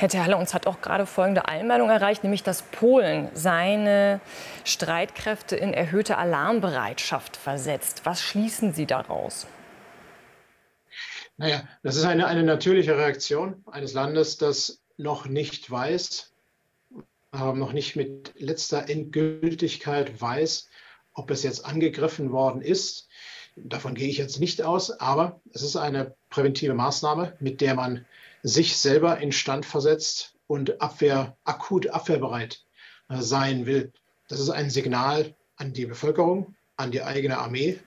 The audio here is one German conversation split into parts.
Herr Terhalle, uns hat auch gerade folgende Einmeldung erreicht, nämlich dass Polen seine Streitkräfte in erhöhte Alarmbereitschaft versetzt. Was schließen Sie daraus? Naja, das ist eine, eine natürliche Reaktion eines Landes, das noch nicht weiß, äh, noch nicht mit letzter Endgültigkeit weiß, ob es jetzt angegriffen worden ist. Davon gehe ich jetzt nicht aus, aber es ist eine präventive Maßnahme, mit der man sich selber instand versetzt und Abwehr, akut abwehrbereit äh, sein will. Das ist ein Signal an die Bevölkerung, an die eigene Armee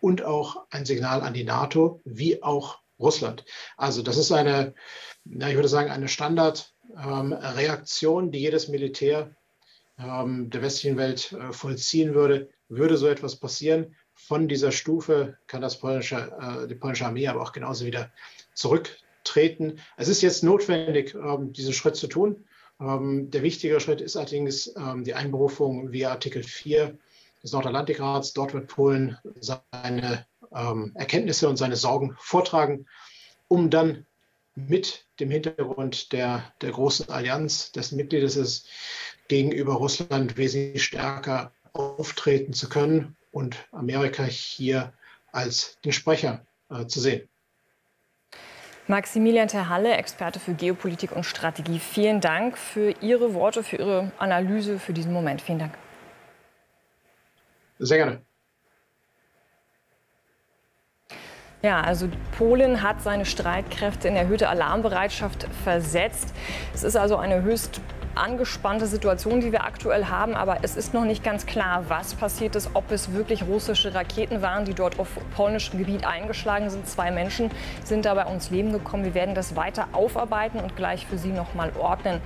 und auch ein Signal an die NATO, wie auch Russland. Also das ist eine, na, ich würde sagen, eine Standardreaktion, ähm, die jedes Militär ähm, der westlichen Welt äh, vollziehen würde. Würde so etwas passieren, von dieser Stufe kann das polnische, äh, die polnische Armee aber auch genauso wieder zurück treten. Es ist jetzt notwendig, ähm, diesen Schritt zu tun. Ähm, der wichtige Schritt ist allerdings ähm, die Einberufung via Artikel 4 des Nordatlantikrats. Dort wird Polen seine Erkenntnisse und seine Sorgen vortragen, um dann mit dem Hintergrund der, der großen Allianz, dessen Mitglied es ist, gegenüber Russland wesentlich stärker auftreten zu können und Amerika hier als den Sprecher äh, zu sehen. Maximilian Terhalle, Experte für Geopolitik und Strategie. Vielen Dank für Ihre Worte, für Ihre Analyse, für diesen Moment. Vielen Dank. Sehr gerne. Ja, also Polen hat seine Streitkräfte in erhöhte Alarmbereitschaft versetzt. Es ist also eine höchst angespannte Situation, die wir aktuell haben. Aber es ist noch nicht ganz klar, was passiert ist, ob es wirklich russische Raketen waren, die dort auf polnischem Gebiet eingeschlagen sind. Zwei Menschen sind dabei ums Leben gekommen. Wir werden das weiter aufarbeiten und gleich für Sie noch mal ordnen.